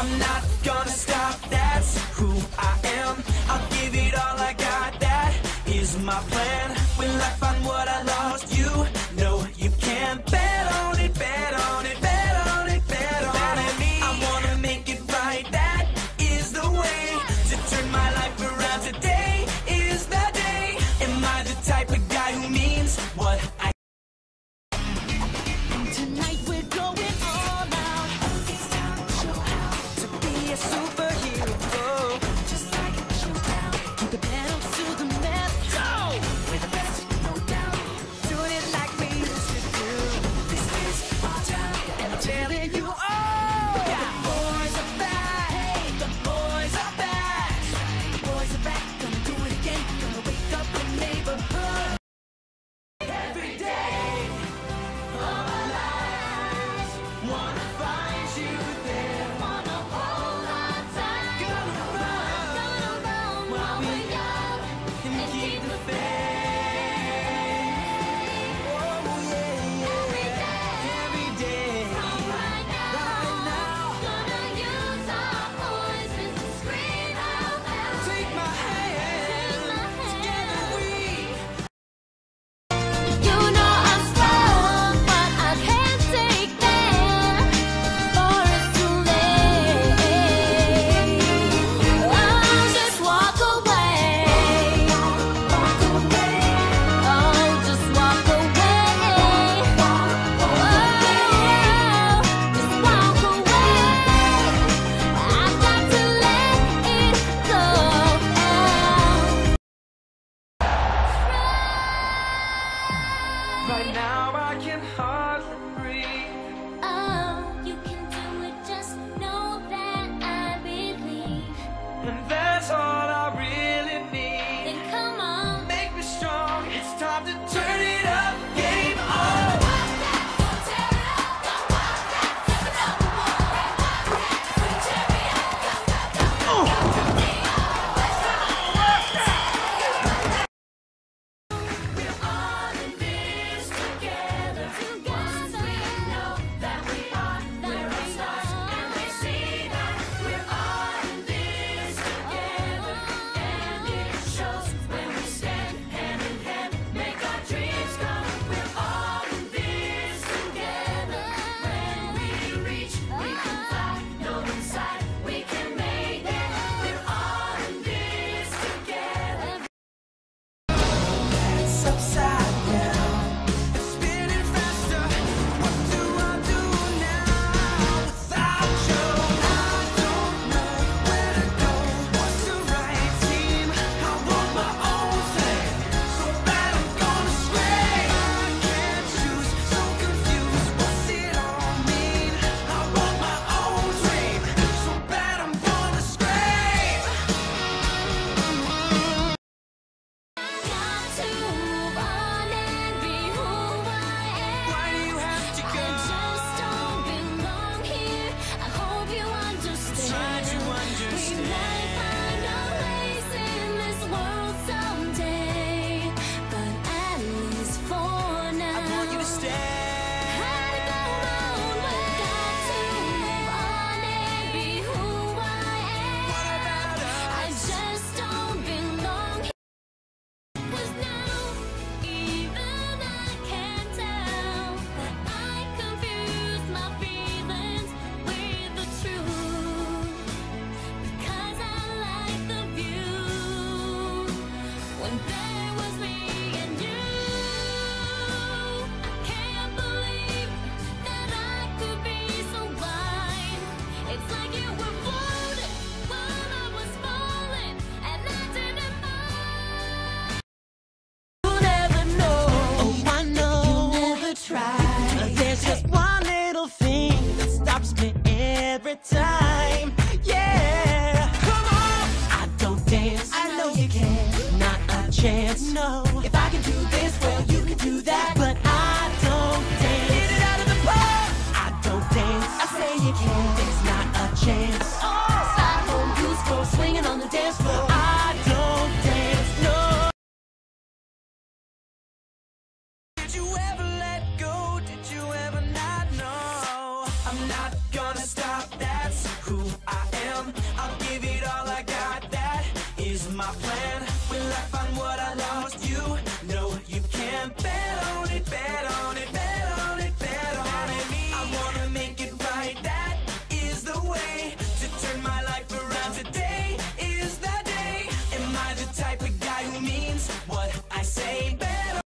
I'm not gonna stop, that's who I am. I'll give it all I got, that is my plan. When life right now I can hardly chance. No. If I can do this, well, you can do that. But I don't dance. Get it out of the park. I don't dance. I say you can't. There's not a chance. Oh. Slide home, use for swinging on the dance floor. I don't dance. No. Did you ever let go? Did you ever not know? I'm not gonna stop. That's who I am. I'll give it all I got. That is my plan.